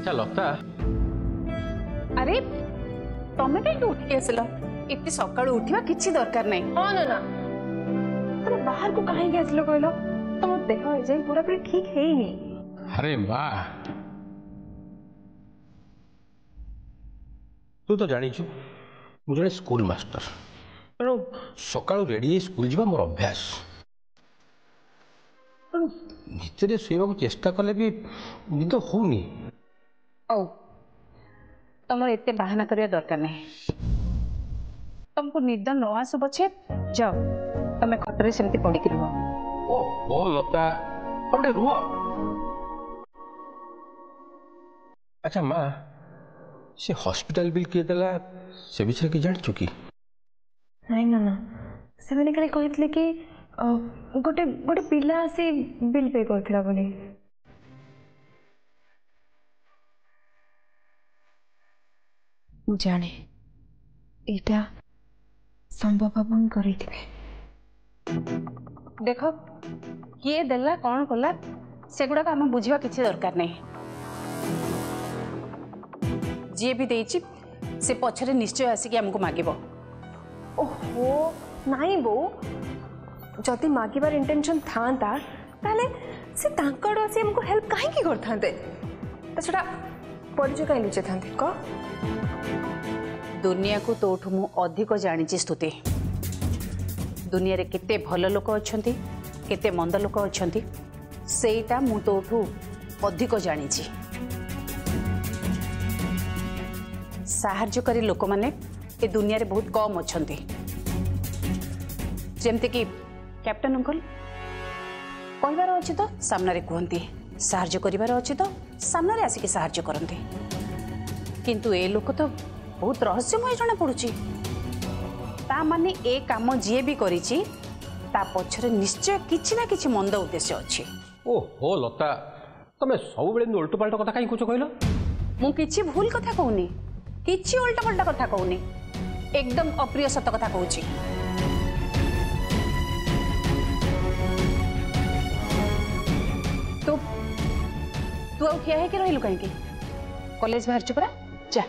अच्छा लगता अरे ତମେ କାହିଁକି ଉଠିକି ଆସିଲ ଏତେ ସକାଳୁ ଉଠିବା କିଛି ଦରକାର ନାହିଁ ହଁ ନା ତମେ ବାହାରକୁ କାହିଁକି ଆସିଲ କହିଲ ତମ ଦେହ ଏଯାଏଁ ପୁରାପୁରି ଠିକ ହେଇନି अरे वाह ତୁ ତ ଜାଣିଛୁ ମୁଁ ଜଣେ ସ୍କୁଲ ମାଷ୍ଟର ତେଣୁ ସକାଳୁ ରେଡ଼ି ହେଇ ସ୍କୁଲ ଯିବା ମୋର ଅଭ୍ୟାସ ତେଣୁ ଭିତରେ ଶୋଇବାକୁ ଚେଷ୍ଟା କଲେ ବି ନିଦ ହେଉନି ହଉ ତମର ଏତେ ବାହାନା କରିବା ଦରକାର ନାହିଁ ତମକୁ ନିଦ ନ ଆସୁ ପଛେ ଯାଅ ତମେ ଖଟରେ ସେମିତି ପଡ଼ିକି ରୁହ ଓ ଲତା ତମେ ରୁହ ଆଚ୍ଛା ମା ସେ ହସ୍ପିଟାଲ ବିଲ୍ କିଏ ଦେଲା ସେ ବିଷୟରେ କିଏ ଜାଣିଛୁ କି ନାଇଁ ନା ସେମାନେ ଖାଲି କହିଥିଲେ କି ଗୋଟେ ଗୋଟେ ପିଲା ଆସି ବିଲ୍ ପେ କରିଥିଲା ବୋଲି देख किए संभव अपन करी थी देखो ये दल्ला कौन कोला सेगुड़ा का हमें बुझवा किसी दरकार नहीं जी निश्चय आसिक हमको मागिबो ओहो बो जति मागिबार इंटेंशन थांता ताले से हेल्प काहे की ପରିଚୟ କାହିଁ ଲୁଚେଇଥାନ୍ତି କ ଦୁନିଆକୁ ତୋଠୁ ମୁଁ ଅଧିକ ଜାଣିଛି ସ୍ତୁତି ଦୁନିଆରେ କେତେ ଭଲ ଲୋକ ଅଛନ୍ତି କେତେ ମନ୍ଦ ଲୋକ ଅଛନ୍ତି ସେଇଟା ମୁଁ ତୋଠୁ ଅଧିକ ଜାଣିଛି ସାହାଯ୍ୟକାରୀ ଲୋକମାନେ ଏ ଦୁନିଆରେ ବହୁତ କମ୍ ଅଛନ୍ତି ଯେମିତିକି କ୍ୟାପ୍ଟେନ୍ ଅଙ୍କଲ କହିବାର ଅଛି ତ ସାମ୍ନାରେ କୁହନ୍ତି সাহায্য করিবার অছি তো সামনে আসিকি সাহায্য করতে কিন্তু এ লোক তো বহু রহস্যময় জনা পড়ুছি তা মানে এ কাম যিয়ে বি করেছি তা পছরে নিশ্চয় কিছু না কিছু মন্দ উদ্দেশ্য অছি ও হো লতা তুমি সবুবেলে উল্টো পাল্ট কথা কাই কুছ কইলো মু কিছু ভুল কথা কউনি কিছু উল্টো পাল্ট কথা কউনি একদম অপ্রিয় সত কথা কউছি तू आउ किया है कि रहिलु कहीं के कॉलेज बाहर छु परा जा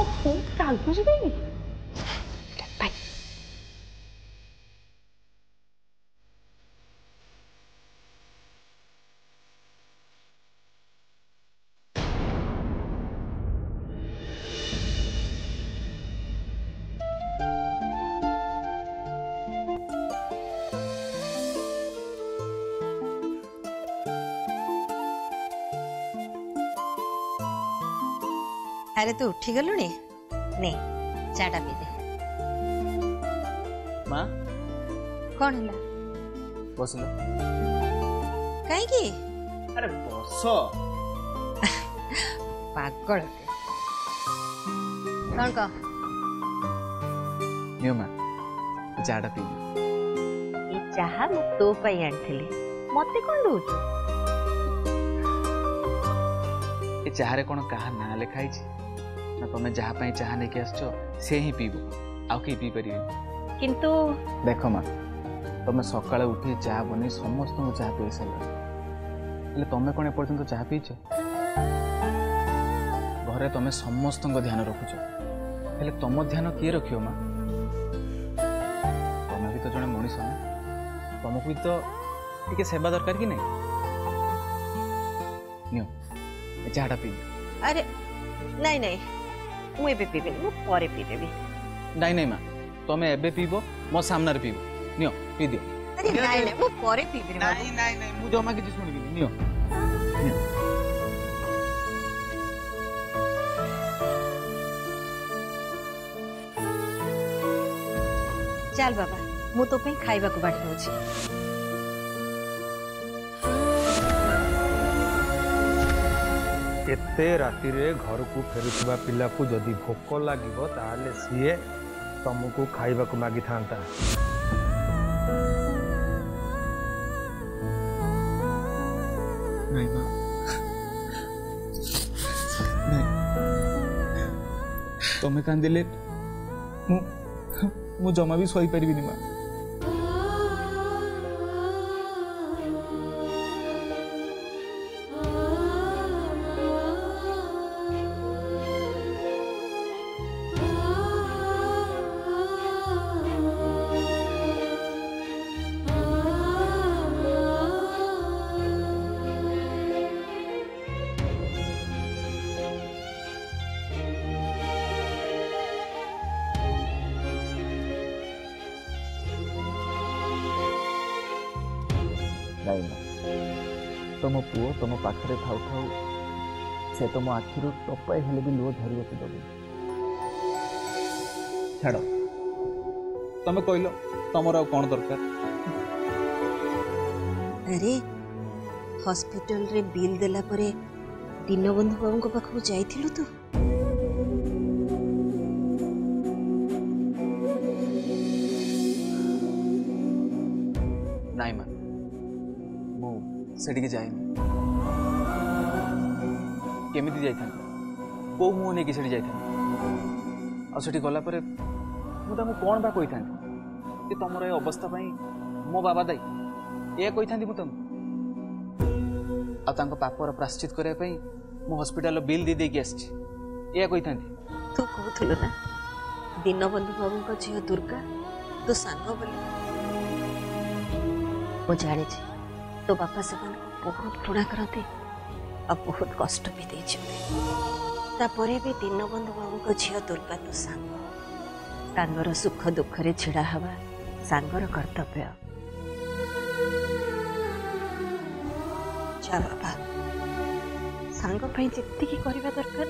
ओ हो जी गई আরে তুই উঠি গেলুনি নে চাটা পিদে মা কোন হলা বসল কাই কি আরে বস পাগল কোন ক নিও মা চাটা পি এই চাহা মু তো পাই আনছিলি মতে কোন দউছু ଏ ଚାହାରେ କ'ଣ କାହା ନାଁ ଲେଖା ହେଇଛି ना तुम जहाँ चाहा नहीं आस से ही पीब आई पीपर कि देख माँ तुम सका उठे चाह बन समस्त चाह पी सर हेल्ले तुम कौन एपर् चाह पीच घरे तुम समस्त ध्यान रखु हेल्ले तुम ध्यान किए रख माँ तुम्हें भी तो जो मनीष ना तुमको भी तो टे सेवा दरकार कि नहीं चाहटा पी अरे नहीं नहीं ମୁଁ ଏବେ ପିଇବିନି ମୁଁ ପରେ ପିଇଦେବି ନାଇଁ ନାଇଁ ମା ତମେ ଏବେ ପିଇବ ମୋ ସାମ୍ନାରେ ପିଇବ ନିଅ ପିଇଦିଅ ନାଇଁ ମୁଁ ପରେ ପିଇବିନି ନାଇଁ ନାଇଁ ନାଇଁ ମୁଁ ଜମା କିଛି ଶୁଣିବିନି ନିଅ ନିଅ ଚାଲ ବାବା ମୁଁ ତୋ ପାଇଁ ଖାଇବାକୁ ବାଢ଼ି ଦେଉଛି ଏତେ ରାତିରେ ଘରକୁ ଫେରୁଥିବା ପିଲାକୁ ଯଦି ଭୋକ ଲାଗିବ ତାହେଲେ ସିଏ ତମକୁ ଖାଇବାକୁ ମାଗିଥାନ୍ତା ତମେ କାନ୍ଦିଲେ ମୁଁ ମୁଁ ଜମା ବି ସହିପାରିବିନି ମା' ତୁମ ଆଖିରୁ ଟୋପାଏ ହେଲେ ବି ଲୁହ ଝରିବାକୁ ଦେବୁନି ଛାଡ଼ ତମେ କହିଲ ତମର ଆଉ କ'ଣ ଦରକାର ଆରେ ହସ୍ପିଟାଲରେ ବିଲ୍ ଦେଲା ପରେ ଦୀନବନ୍ଧୁ ବାବୁଙ୍କ ପାଖକୁ ଯାଇଥିଲୁ ତୁ ନାଇଁ ମା ମୁଁ ସେଠିକି ଯାଇନି केमी जा को मुँह नहीं जाए आठी गलापर मुझे कौन बा कही था कि तुम ये अवस्थापी मो बाबा दाई या कही था मुझम आपर प्राश्चित करने मो हस्पिटाल बिल दे दे कि आया तू कौल ना दीनबंधु बाबू का झील दुर्गा तो सान बोली मुझे तो बापा से बहुत घृणा करती ଆଉ ବହୁତ କଷ୍ଟ ବି ଦେଇଛନ୍ତି ତାପରେ ବି ଦୀନବନ୍ଧୁ ବାବୁଙ୍କ ଝିଅ ଦୁର୍ଗା ତୋ ସାଙ୍ଗ ସାଙ୍ଗର ସୁଖ ଦୁଃଖରେ ଛିଡ଼ା ହେବା ସାଙ୍ଗର କର୍ତ୍ତବ୍ୟ ଯା ସାଙ୍ଗ ପାଇଁ ଯେତିକି କରିବା ଦରକାର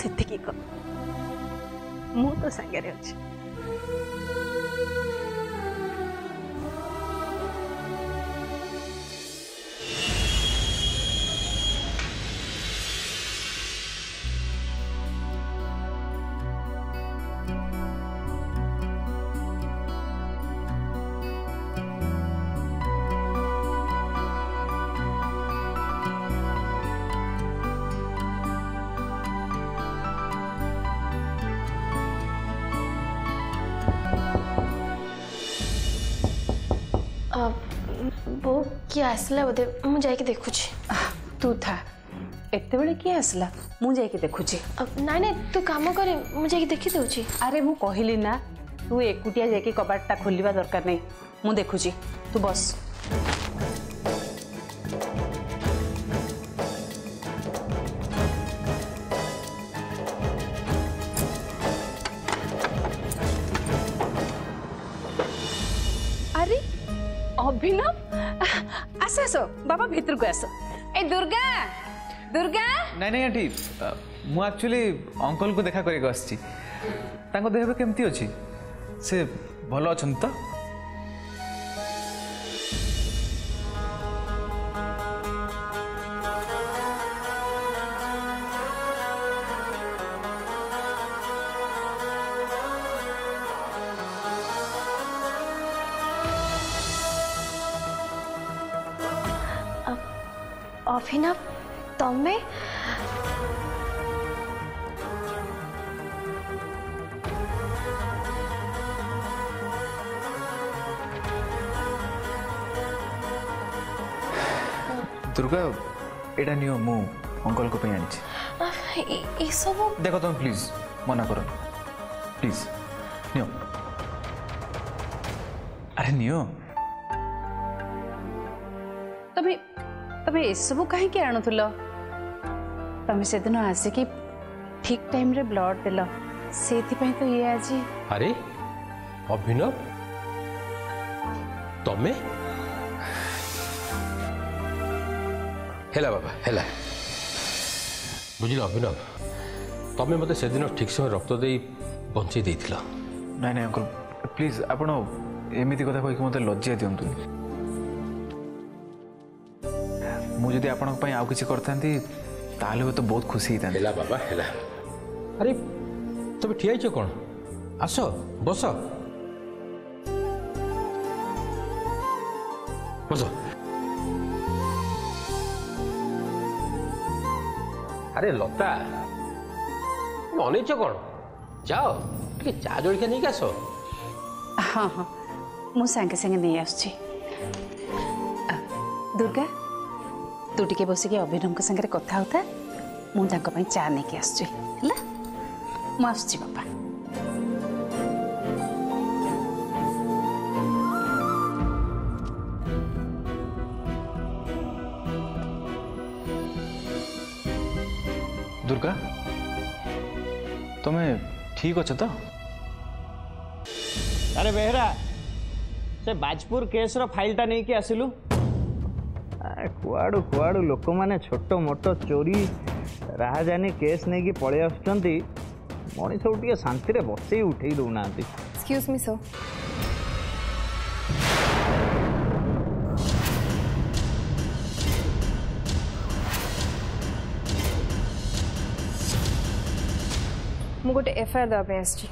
ସେତିକି କର ମୁଁ ତ ସାଙ୍ଗରେ ଅଛି किए आसला बोधे मुझे देखुची तू था एत बड़े किए आसला मुझे देखुची ना ना तू कम कर मुझे देखी दौ अरे मुझे कहली ना तू एकुटिया जाके कबाड़ा खोलवा दरकार नहीं मुझे देखुची तू बस अभिनव ଆସ ଆସ ବାବା ଭିତରକୁ ଆସ ଏ ଦୁର୍ଗା ଦୁର୍ଗା ନାଇଁ ନାଇଁ ଆଣ୍ଟି ମୁଁ ଆକ୍ଚୁଆଲି ଅଙ୍କଲଙ୍କୁ ଦେଖା କରିବାକୁ ଆସିଛି ତାଙ୍କ ଦେହ ଏବେ କେମିତି ଅଛି ସେ ଭଲ ଅଛନ୍ତି ତ অভিনব তমে দুর্গা এটা নিও মু অঙ্কলক এই সব দেখো তুমি প্লিজ মনা করো প্লিজ নিও আরে নিও তুমি এসবু কাহিঁকি আণুল তুমি সেদিন আসিকি ঠিক টাইমরে ব্লড দেল সেইপাই তো ইয়ে আজ আরে অভিনব তমে হেলা বাবা হেলা বুঝিল অভিনব তুমি মতো সেদিন ঠিক সময় রক্ত দিয়ে বঞ্চাই দিয়েছিল না না অঙ্কল প্লিজ আপনার এমিতি কথা কী মতো লজ্জা দিও मुझे आपकी करते तो बहुत खुशी हेला बाबा हेला अरे तुम ठिया कौन आस बस बस अरे लता मन कौन जाओ चा जलखिया नहीं आस हाँ हाँ मुझे संगे संगे नहीं आस दुर्गा तू टे बसिक अभिनव सागर कथा होता मुझे चा नहीं आसला मुझे बापा दुर्गा तुम्हें ठीक अच तो अरे बेहरा से बाजपुर केस रो फाइल टा नहीं कि आसिलू କୁଆଡ଼ୁ କୁଆଡ଼ୁ ଲୋକମାନେ ଛୋଟ ମୋଟ ଚୋରି ରାହାଜାନୀ କେସ୍ ନେଇକି ପଳେଇ ଆସୁଛନ୍ତି ମଣିଷକୁ ଟିକେ ଶାନ୍ତିରେ ବସେଇ ଉଠେଇ ଦେଉନାହାନ୍ତି ଏକ୍ସକ୍ୟୁଜ୍ ମି ମୁଁ ଗୋଟେ ଏଫଆଇଆର୍ ଦେବା ପାଇଁ ଆସିଛି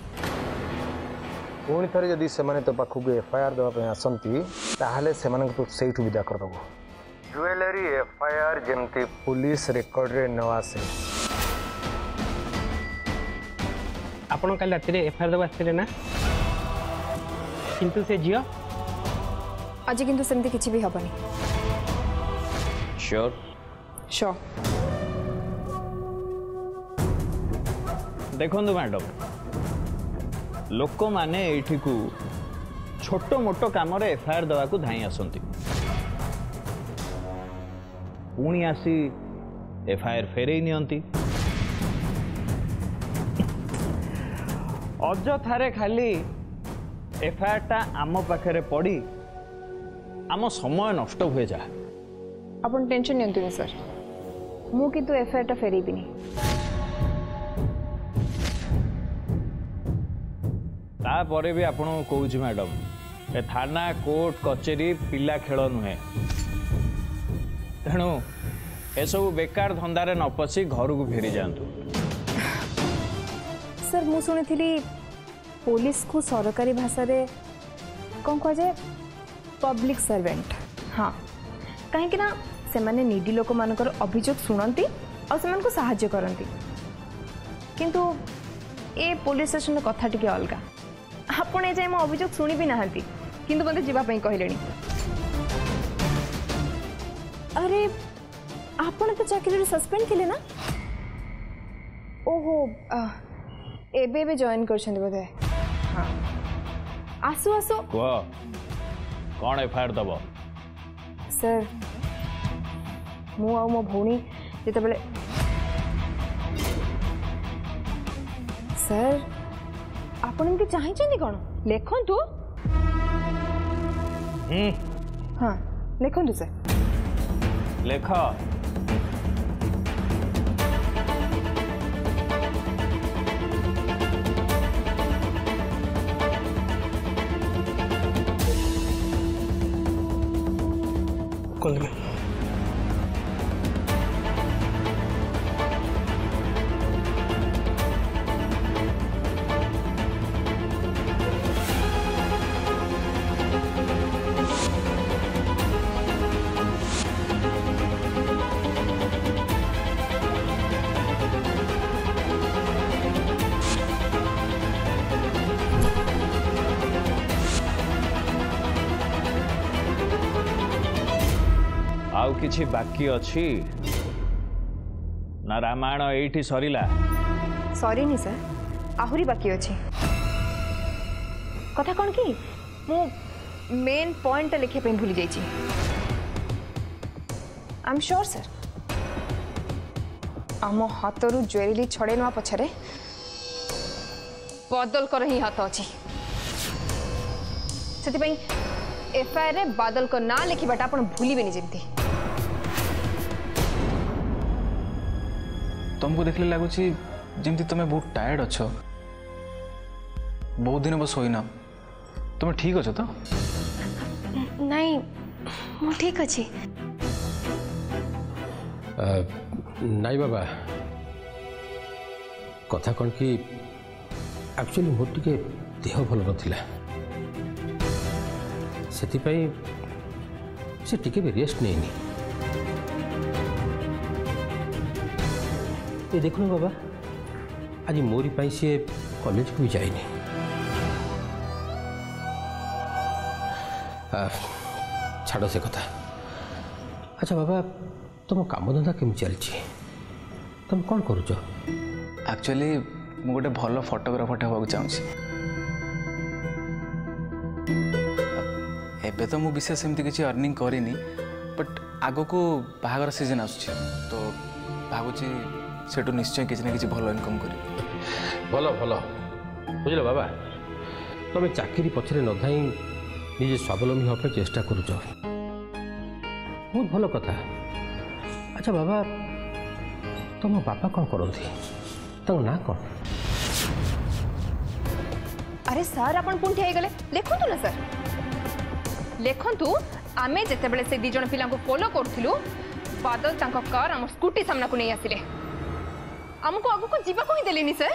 ପୁଣି ଥରେ ଯଦି ସେମାନେ ତୋ ପାଖକୁ ଏଫଆଇଆର୍ ଦେବା ପାଇଁ ଆସନ୍ତି ତାହେଲେ ସେମାନଙ୍କୁ ତୁ ସେଇଠୁ ବିଦା କରିଦେବୁ ज्वेलरी एफआईआर जमती पुलिस रिकॉर्ड रे नवासे आपण काल रात रे एफआईआर दबा आसीले ना किंतु से जियो आज किंतु सेमती किछि भी हबनी श्योर श्योर देखो दो मैडम लोक मैंने छोटो मोटो काम एफआईआर दबा को धाई आसंती ପୁଣି ଆସି ଏଫ୍ଆଇଆର୍ ଫେରେଇ ନିଅନ୍ତି ଅଯଥାରେ ଖାଲି ଏଫ୍ଆଇଆର୍ଟା ଆମ ପାଖରେ ପଡ଼ି ଆମ ସମୟ ନଷ୍ଟ ହୁଏ ଯାହା ଆପଣ ଟେନସନ୍ ନିଅନ୍ତୁନି ସାର୍ ମୁଁ କିନ୍ତୁ ଏଫ୍ଆଇଆର୍ଟା ଫେରେଇବିନି ତାପରେ ବି ଆପଣଙ୍କୁ କହୁଛି ମ୍ୟାଡ଼ମ୍ ଏ ଥାନା କୋର୍ଟ କଚେରୀ ପିଲା ଖେଳ ନୁହେଁ तेणु एसब बेकार धंदा न पशि घर को फेरी जातु सर मुझी पुलिस को सरकारी भाषा कौन कहुए पब्लिक सर्वेंट हाँ कहीं से मैंने निडी लोक मान अभोग शुणी और साय करती कि पुलिस स्टेशन कथा टे अलग आपण जाए मो अभोग शुणी ना कि मतलब जीप कहले ଆରେ ଆପଣ ତ ଚାକିରିରୁ ସସ୍ପେଣ୍ଡ ଥିଲେ ନା ଓହୋ ଏବେ ଏବେ ଜଏନ୍ କରିଛନ୍ତି ବୋଧେ ହଁ ଆସୁ ଆସୁ କୁହ କ'ଣ ଏଫଆଇଆର୍ ଦେବ ସାର୍ ମୁଁ ଆଉ ମୋ ଭଉଣୀ ଯେତେବେଳେ ସାର୍ ଆପଣ ଏମିତି ଚାହିଁଛନ୍ତି କ'ଣ ଲେଖନ୍ତୁ ହଁ ଲେଖନ୍ତୁ ସାର୍ लिखो किसी बाकी अच्छी ना रामायण ये सर सर आहरी बाकी अच्छे कथा कौन कि मेन पॉइंट लिखापी भूली जाइए आई श्योर सर आम हाथ रु ज्वेलरी छड़े ना पचर बदल ही हाथ अच्छी से एफआईआर बादल को ना लिखा भूल जमी ତୁମକୁ ଦେଖିଲେ ଲାଗୁଛି ଯେମିତି ତୁମେ ବହୁତ ଟାୟାର୍ଡ଼ ଅଛ ବହୁତ ଦିନ ହେବ ଶୋଇନ ତୁମେ ଠିକ୍ ଅଛ ତ ନାଇଁ ମୁଁ ଠିକ୍ ଅଛି ନାଇଁ ବାବା କଥା କ'ଣ କି ଆକ୍ଚୁଆଲି ମୋର ଟିକେ ଦେହ ଭଲ ନଥିଲା ସେଥିପାଇଁ ସେ ଟିକେ ବି ରେଷ୍ଟ ନେଇନି ଏ ଦେଖୁନୁ ବାବା ଆଜି ମୋରି ପାଇଁ ସିଏ କଲେଜକୁ ବି ଯାଇନି ଛାଡ଼ ସେ କଥା ଆଚ୍ଛା ବାବା ତୁମ କାମଧନ୍ଦା କେମିତି ଚାଲିଛି ତୁମେ କ'ଣ କରୁଛ ଆକ୍ଚୁଆଲି ମୁଁ ଗୋଟେ ଭଲ ଫଟୋଗ୍ରାଫର୍ଟେ ହେବାକୁ ଚାହୁଁଛି ଏବେ ତ ମୁଁ ବିଶେଷ ଏମିତି କିଛି ଅର୍ଣ୍ଣିଂ କରିନି ବଟ୍ ଆଗକୁ ବାହାଘର ସିଜନ୍ ଆସୁଛି ତ ଭାବୁଛି সেটু নিশ্চয় কিছু না কিছু ভালো ইনকম করি ভালো ভালো বুঝল বাবা তুমি চাকরি পছরে ন ধাই নিজে স্বাবলম্বী হওয়া পাই চেষ্টা করুছ বহুত ভালো কথা আচ্ছা বাবা তোম বাবা কম করতে তাঙ্ক না কম আরে স্যার আপন পুঁ ঠিয়া গেলে লেখন্তু না স্যার লেখন্তু আমি যেতবে সে দুজন পিলা ফলো করুলু বাদল তাঁর কার আমার স্কুটি সামনাকু নিয়ে আসলে आमको आगो को जीबा को ही देलेनी सर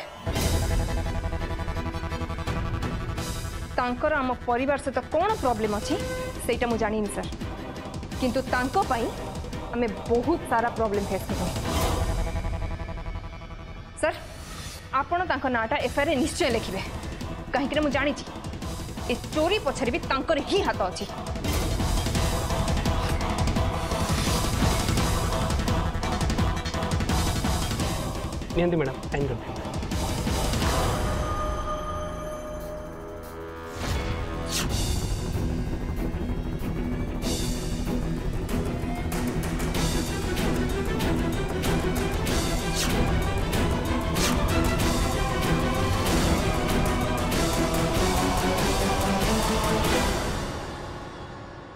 तांकर आमो परिवार से तो कौन प्रॉब्लम अछि सेटा मु जानी सर किंतु तांको पई हमें बहुत सारा प्रॉब्लम फेस करू सर आपण तांको नाटा एफआईआर निश्चय लिखिबे कहिकि मु जानी छी ए स्टोरी पछरी भी तांकर ही हाथ अछि ନିହାତି ମ୍ୟାଡ଼ାମ୍ ଥ୍ୟାଙ୍କ ୟୁ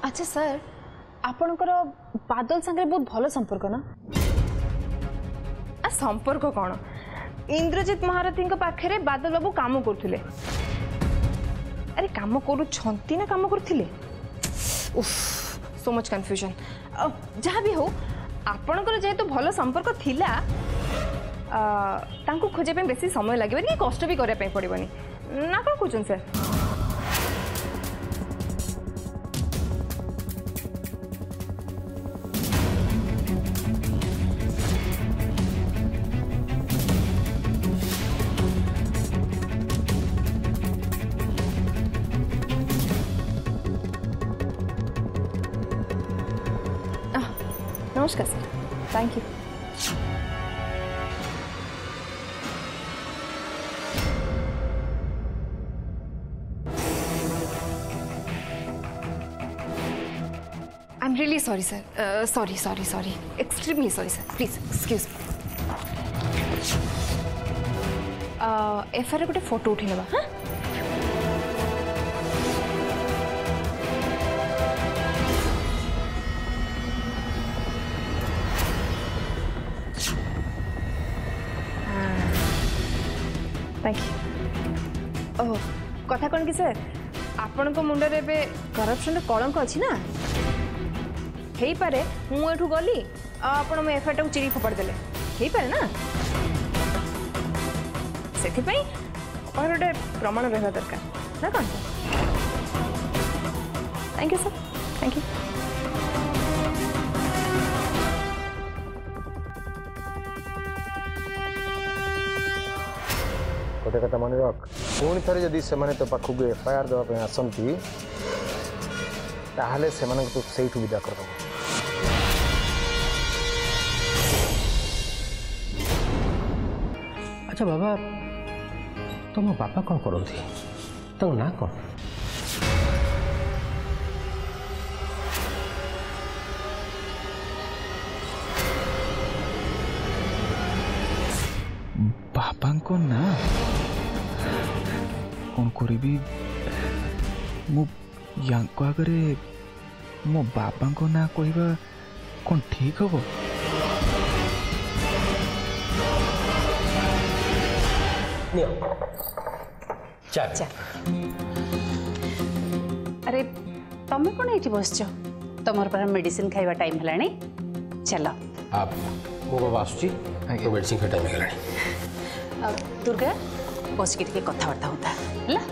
ଆଚ୍ଛା ସାର୍ ଆପଣଙ୍କର ବାଦଲ ସାଙ୍ଗରେ ବହୁତ ଭଲ ସମ୍ପର୍କ ନା संपर्क कौन इंद्रजित महारथी पाखे बादल बाबू कम करुले अरे कम करा कर सो मच कन्फ्यूजन जहाँ भी हो आपणकर जेहेतु भल संपर्क खोजापी बेस समय लगे कष्ट भी करने पड़ेनि ना कौन कौन sir really sorry sir sorry sorry sorry extremely sorry sir please excuse me FIR गोटे फोटो उठे नेबा हाँ, हाँ। oh, कथा कौन कि सर आपण मुंडर करपसन करप्शन अच्छी ना पारे मुठू गली आप एफआईआर टाक चिड़ी फोपाड़ दे पारे ना से गोटे प्रमाण रहा दरकार ना कौन thank you sir thank you गोटे कथा मन रख पुणी थे जदि से एफआईआर देवाई आसती से तू सही सुविधा करदेव আচ্ছা বাবা ତମ ବାପା କ'ଣ କରନ୍ତି ତାଙ୍କ ନାଁ କ'ଣ ବାପାଙ୍କ ନାଁ କ'ଣ କରିବି ମୁଁ ୟାଙ୍କ ଆଗରେ ମୋ ବାବାଙ୍କ ନାଁ କହିବା କ'ଣ ଠିକ୍ ହେବ लियो चल चल अरे तमे कौन एठी बसछ तमर पर मेडिसिन खाइबा टाइम हलाणी चलो आप मो बाबा आसुची हाँ तो मेडिसिन टाइम हलाणी दुर्गा बस के कथा होता है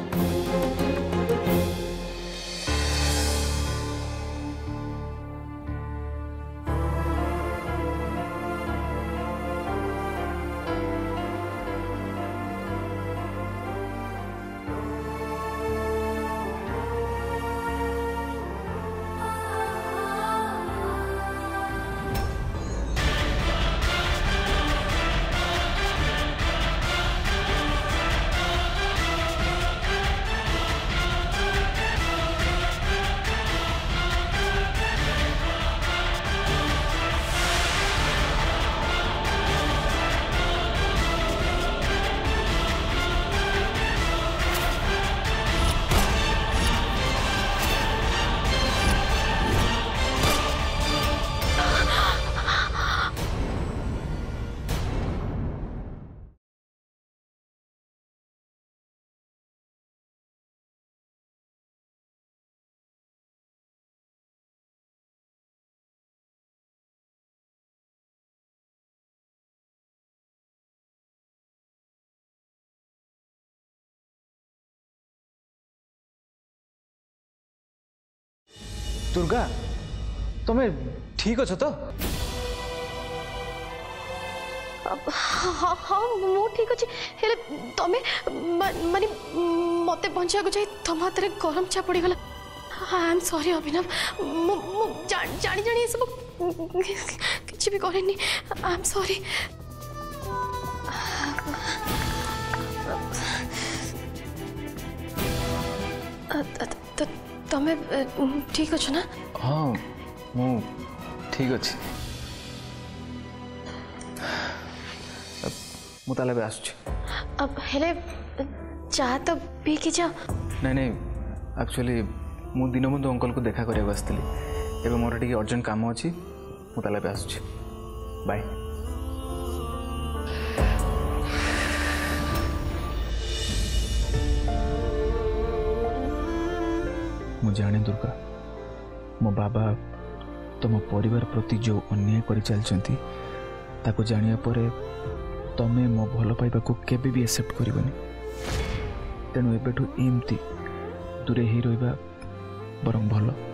दुर्गा तुम ठीक अच तो हाँ, हाँ मु ठीक अच्छे हेले मानी मत मते जाए तुम हाथ में गरम चा पड़ गला आई एम सॉरी अभिनव जानी जानी सब कि भी करनी I am sorry Uh, uh, তুমি ঠিক অছ না হ্যাঁ মু ঠিক অছি মু তাহলে এবে আসছি হেলে চা তো পিকি যাও নাই নাই একচুয়ালি মু দীনবন্ধু অঙ্কলকে দেখা করিয়া আসছিলি এবে মোর টিকে অর্জেন্ট কাম অছি মু তাহলে এবে আসছি বাই ଜାଣେ ଦୁର୍ଗା ମୋ ବାବା ତମ ପରିବାର ପ୍ରତି ଯେଉଁ ଅନ୍ୟାୟ କରିଚାଲିଛନ୍ତି ତାକୁ ଜାଣିବା ପରେ ତମେ ମୋ ଭଲ ପାଇବାକୁ କେବେ ବି ଆକ୍ସେପ୍ଟ କରିବନି ତେଣୁ ଏବେଠୁ ଏମିତି ଦୂରେଇ ହେଇ ରହିବା ବରଂ ଭଲ